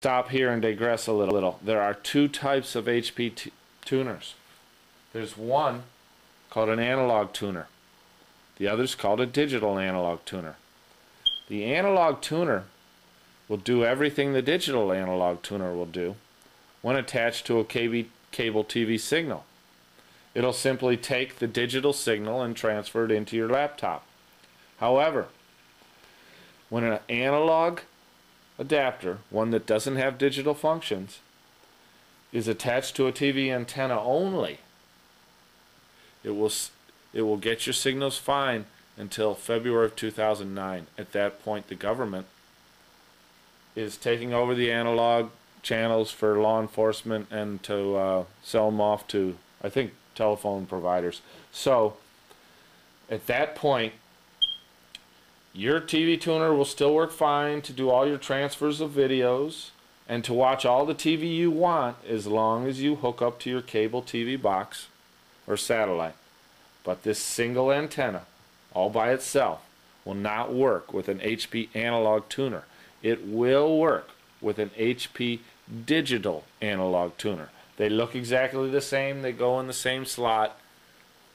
stop here and digress a little. little. There are two types of HP tuners. There's one called an analog tuner. The other is called a digital analog tuner. The analog tuner will do everything the digital analog tuner will do when attached to a cable TV signal. It'll simply take the digital signal and transfer it into your laptop. However, when an analog adapter, one that doesn't have digital functions, is attached to a TV antenna only, it will it will get your signals fine until February of 2009. At that point, the government is taking over the analog channels for law enforcement and to uh, sell them off to, I think, telephone providers. So, at that point, your TV tuner will still work fine to do all your transfers of videos and to watch all the TV you want as long as you hook up to your cable TV box or satellite. But this single antenna, all by itself, will not work with an HP analog tuner. It will work with an HP digital analog tuner. They look exactly the same, they go in the same slot.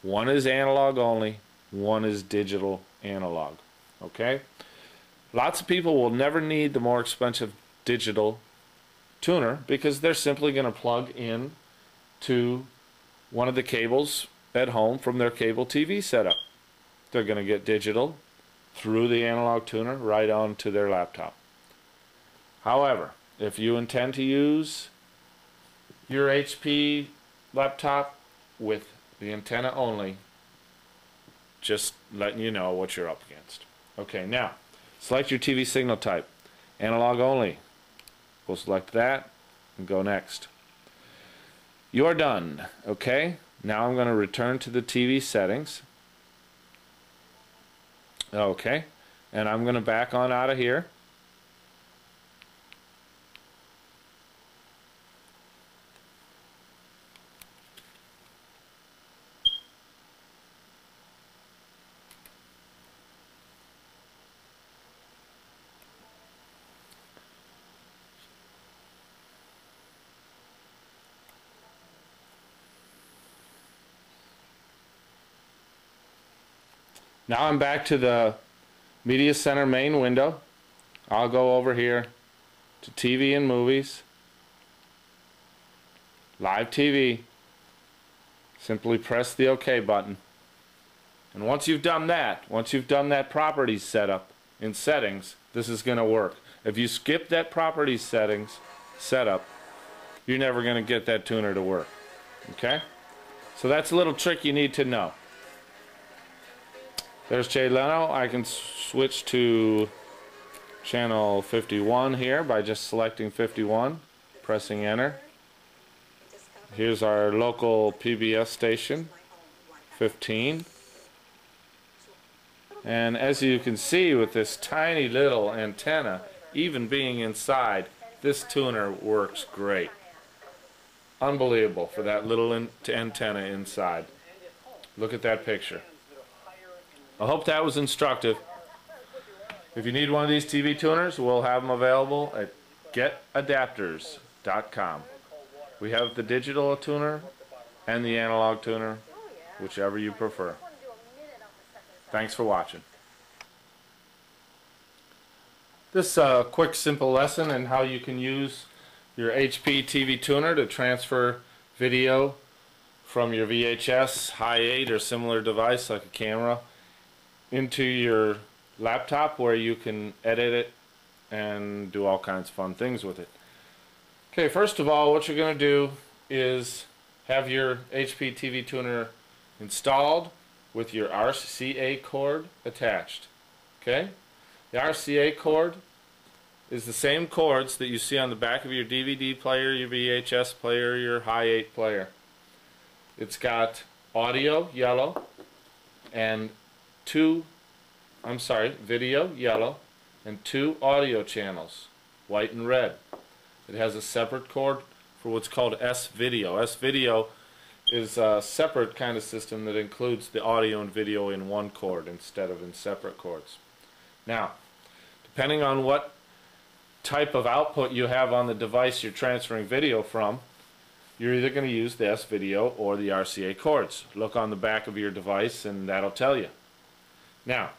One is analog only, one is digital analog. Okay? Lots of people will never need the more expensive digital tuner because they're simply going to plug in to one of the cables at home from their cable TV setup. They're going to get digital through the analog tuner right onto their laptop. However, if you intend to use your HP laptop with the antenna only, just letting you know what you're up against. Okay, now, select your TV signal type. Analog only. We'll select that and go next. You're done. Okay, now I'm going to return to the TV settings. Okay, and I'm going to back on out of here. Now I'm back to the Media Center main window. I'll go over here to TV and movies. Live TV. Simply press the OK button. And once you've done that, once you've done that properties setup in settings, this is going to work. If you skip that properties settings setup, you're never going to get that tuner to work. Okay? So that's a little trick you need to know. There's Jay Leno. I can switch to channel 51 here by just selecting 51, pressing enter. Here's our local PBS station, 15. And as you can see with this tiny little antenna, even being inside, this tuner works great. Unbelievable for that little antenna inside. Look at that picture. I hope that was instructive. If you need one of these TV tuners, we'll have them available at getadapters.com. We have the digital tuner and the analog tuner, whichever you prefer. Thanks for watching. This is uh, quick simple lesson in how you can use your HP TV tuner to transfer video from your VHS, Hi8 or similar device like a camera into your laptop where you can edit it and do all kinds of fun things with it. Okay, first of all, what you're going to do is have your HP TV tuner installed with your RCA cord attached. Okay? The RCA cord is the same cords that you see on the back of your DVD player, your VHS player, your Hi8 player. It's got audio, yellow, and two, I'm sorry, video, yellow, and two audio channels, white and red. It has a separate cord for what's called S-Video. S-Video is a separate kind of system that includes the audio and video in one cord instead of in separate cords. Now, depending on what type of output you have on the device you're transferring video from, you're either going to use the S-Video or the RCA cords. Look on the back of your device and that'll tell you. Now,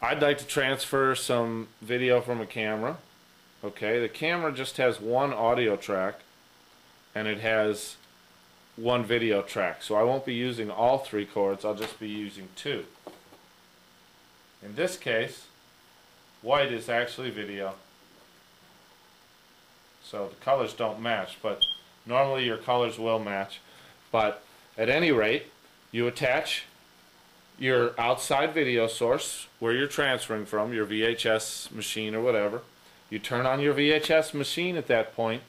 I'd like to transfer some video from a camera. Okay, the camera just has one audio track and it has one video track. So I won't be using all three cords, I'll just be using two. In this case, white is actually video. So the colors don't match, but normally your colors will match. But at any rate, you attach your outside video source where you're transferring from, your VHS machine or whatever. You turn on your VHS machine at that point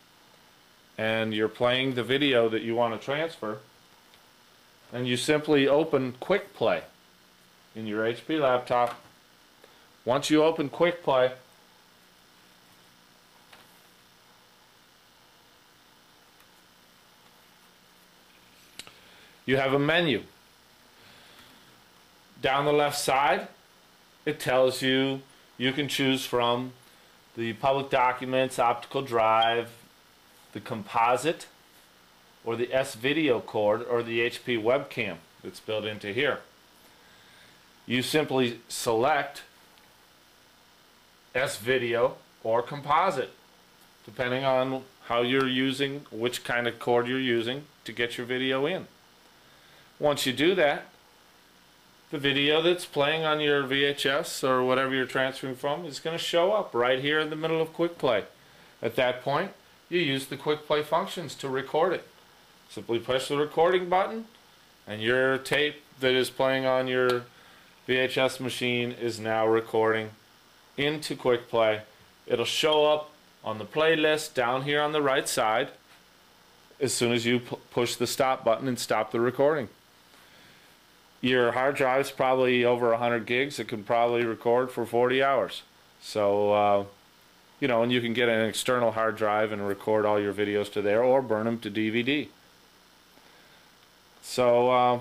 and you're playing the video that you want to transfer and you simply open Quick Play in your HP laptop. Once you open Quick Play, you have a menu. Down the left side, it tells you you can choose from the public documents, optical drive, the composite, or the S-Video cord, or the HP webcam that's built into here. You simply select S-Video or composite, depending on how you're using, which kind of cord you're using to get your video in. Once you do that, the video that's playing on your VHS or whatever you're transferring from is going to show up right here in the middle of Quick Play. At that point, you use the Quick Play functions to record it. Simply push the recording button and your tape that is playing on your VHS machine is now recording into Quick Play. It'll show up on the playlist down here on the right side as soon as you push the stop button and stop the recording your hard drive is probably over 100 gigs. It can probably record for 40 hours. So, uh, you know, and you can get an external hard drive and record all your videos to there or burn them to DVD. So, uh,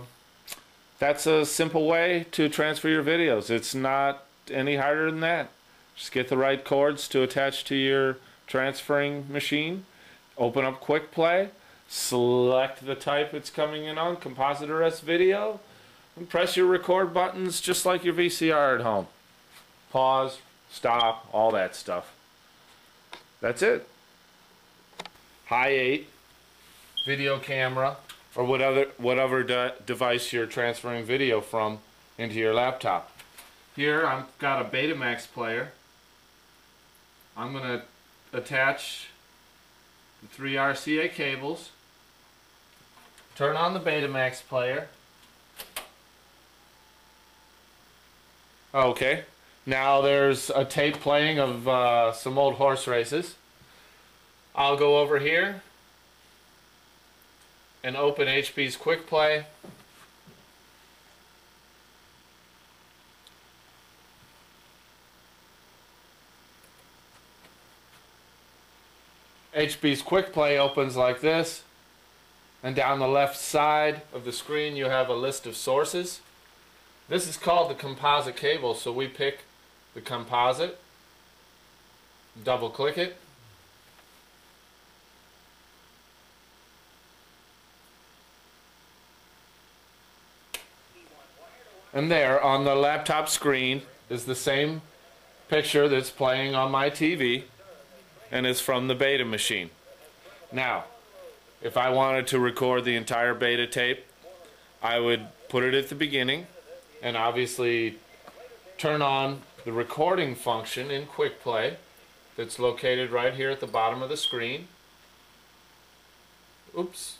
that's a simple way to transfer your videos. It's not any harder than that. Just get the right cords to attach to your transferring machine. Open up Quick Play. Select the type it's coming in on, composite or S-Video and press your record buttons just like your VCR at home. Pause, stop, all that stuff. That's it. Hi8, video camera, or whatever, whatever de device you're transferring video from into your laptop. Here I've got a Betamax player. I'm going to attach the three RCA cables, turn on the Betamax player, Okay. Now there's a tape playing of uh, some old horse races. I'll go over here and open HP's Quick Play. HP's Quick Play opens like this and down the left side of the screen you have a list of sources. This is called the composite cable, so we pick the composite, double click it, and there on the laptop screen is the same picture that's playing on my TV and is from the beta machine. Now, if I wanted to record the entire beta tape, I would put it at the beginning and obviously turn on the recording function in Quick Play that's located right here at the bottom of the screen. Oops,